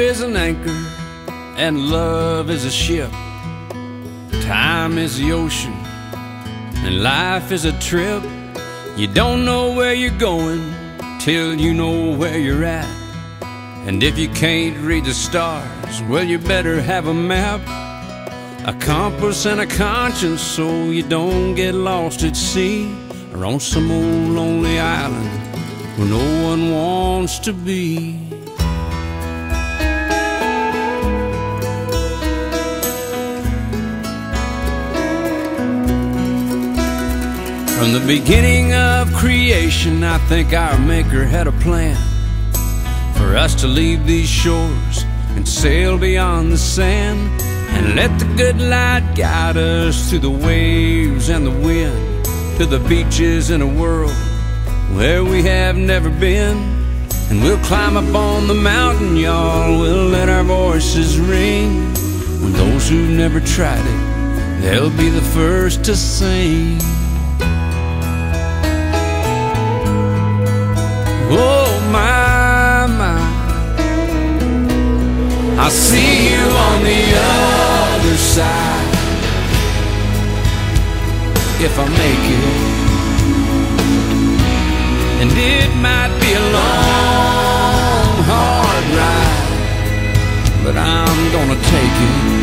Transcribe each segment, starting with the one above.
is an anchor and love is a ship. Time is the ocean and life is a trip. You don't know where you're going till you know where you're at. And if you can't read the stars, well, you better have a map, a compass, and a conscience so you don't get lost at sea or on some old lonely island where no one wants to be. The beginning of creation, I think our Maker had a plan for us to leave these shores and sail beyond the sand and let the good light guide us through the waves and the wind to the beaches in a world where we have never been. And we'll climb up on the mountain, y'all. We'll let our voices ring. When those who've never tried it, they'll be the first to sing. Oh my, my I'll see you on the other side. If I make it And it might be a long, hard ride But I'm gonna take it.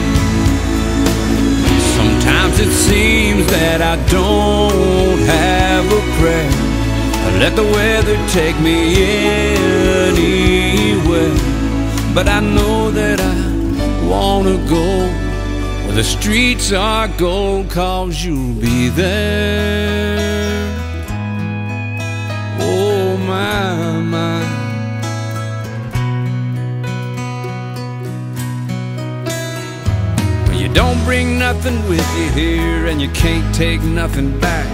Sometimes it seems that I don't have let the weather take me anywhere. But I know that I wanna go Where the streets are gold Cause you'll be there. Oh my, my. When you don't bring nothing with you here And you can't take nothing back.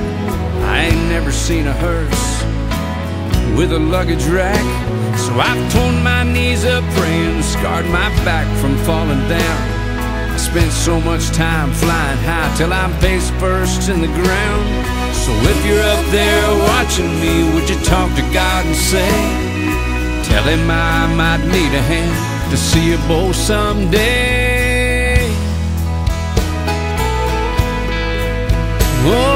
I ain't never seen a hearse with a luggage rack. So I've torn my knees up praying, scarred my back from falling down. I spent so much time flying high till I'm face first in the ground. So if you're up there watching me, would you talk to God and say, Tell him I might need a hand to see you both someday. Oh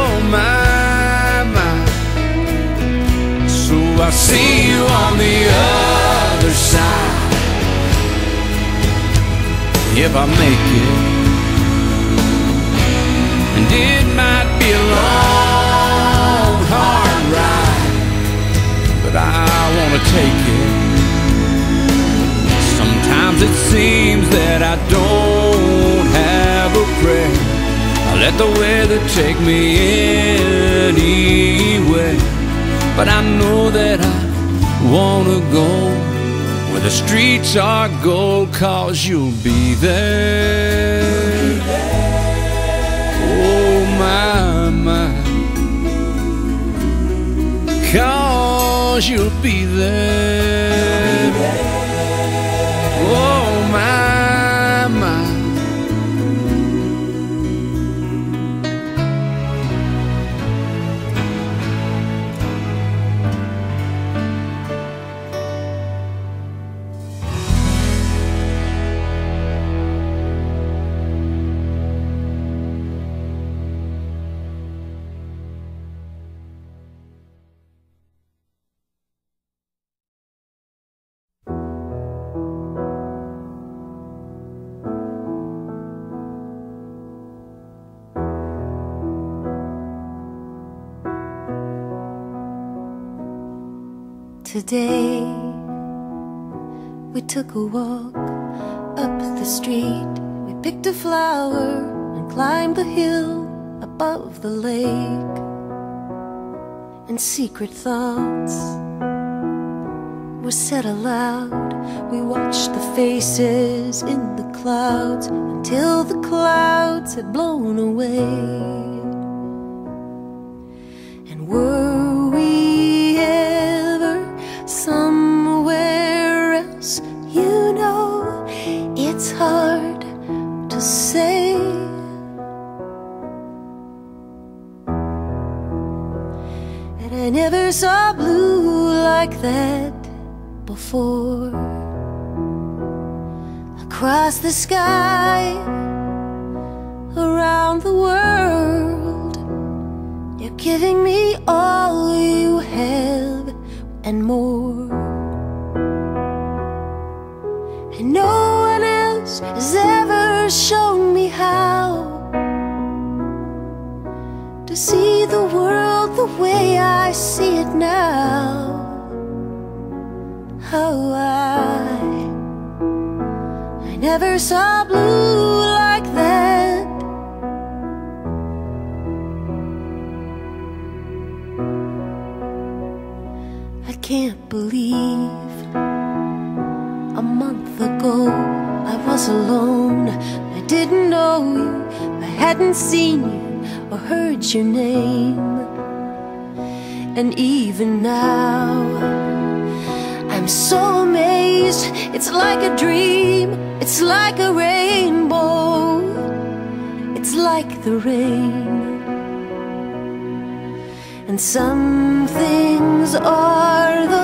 I'll see you on the other side. If I make it And it might be a long, hard ride But I wanna take it. Sometimes it seems that I don't have a prayer. I let the weather take me anywhere but I know that I wanna go Where the streets are gold Cause you'll be there. Oh my, my. Cause you'll be there Today we took a walk up the street. We picked a flower and climbed the hill above the lake. And secret thoughts were said aloud. We watched the faces in the clouds until the clouds had blown away. It's hard to say. And I never saw blue like that before. across the sky, around the world. You're giving me all you have and more. To see the world the way I see it now. How I, I never saw blue like that. I can't believe a month ago I was alone. I didn't know you, I hadn't seen you or heard your name. And even now, I'm so amazed. It's like a dream, it's like a rainbow, it's like the rain. And some things are the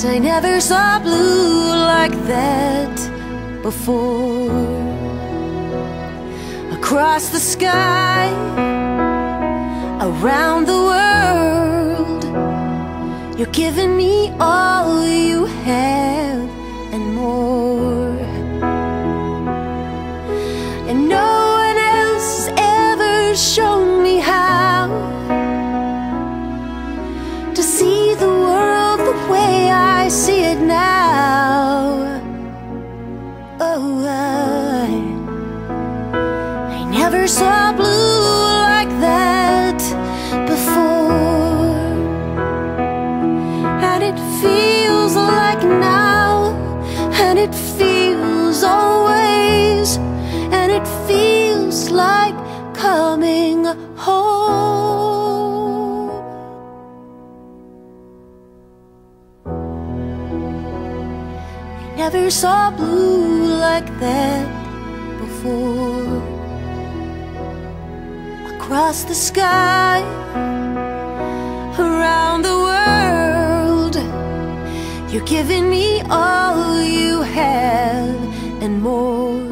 Cause I never saw blue like that before. Across the sky, around the world, you're giving me all you have and more. And no Never saw blue like that before. Across the sky, around the world, you're giving me all you have and more.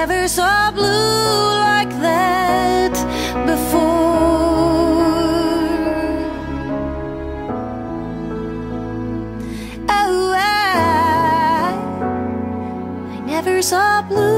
Never saw blue like that before. Oh, I, I never saw blue